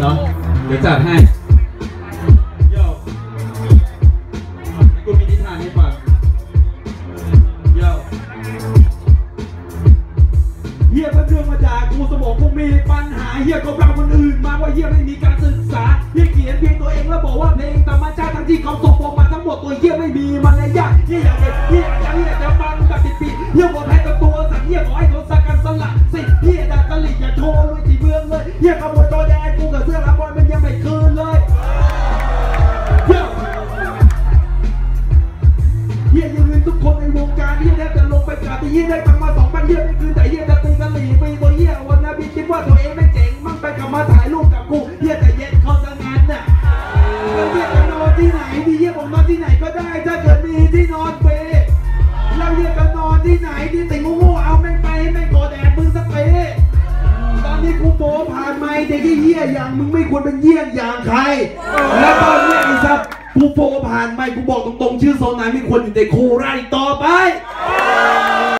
เหรอเดี๋ยวจัดให้โย่กูมีนิทานให้ฟังโย่เฮียเป็นเรื่องมาจากกูสมองกูมีปัญหาเฮียก็รับคนอื่นมาว่าเฮียไม่มีการศึกษาเฮียเขียนเพียงตัวเองแล้วบอกว่าเพลงธรรมชาติทั้งที่เขาส่งออกมาทั้งหมดตัวเฮียไม่มีมารยาทเฮียอยากเด็ดเฮียอยากจะเฮียจะฟังแบบติดปีเฮียบอกแพ้กับตัวสัตว์เฮียขอให้เขาสักกันสละสิเฮียดักกะลิอย่าโชว์เลยที่เมืองเลยเฮียขโม ทุกคนในวงการเฮียแทบจะลงไปกราบแต่เฮียได้ตังมาสองพันเฮียไม่คืนแต่เฮียจะตีกะหรี่ปีตัวเฮียวันนาบินคิดว่าตัวเองไม่เจ๋งมั่งไปกลับมาถ่ายรูปกับกูเฮียแต่เย็นเขาจะงานน่ะแล้วเฮียจะนอนที่ไหนดีเฮียผมนอนที่ไหนก็ได้ถ้าเกิดมีที่นอนเปรย์แล้วเฮียจะนอนที่ไหนที่ติ่งโง่เอาแม่งไปแม่งโกแดดมึงสเปตอนนี้กูโปผ่านไม่เด็กที่เฮียอย่างมึงไม่ควรเป็นเยี่ยงอย่างใคร และตอนนี้ กูโฟผ่านไปกูบอกตรงๆ ชื่อโซนายไม่ควรอยู่ในโคราชต่อไป